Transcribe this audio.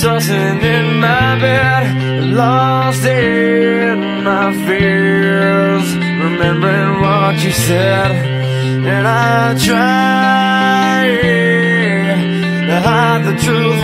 Tossing in my bed Lost in my fears Remembering what you said. And I try To hide the truth.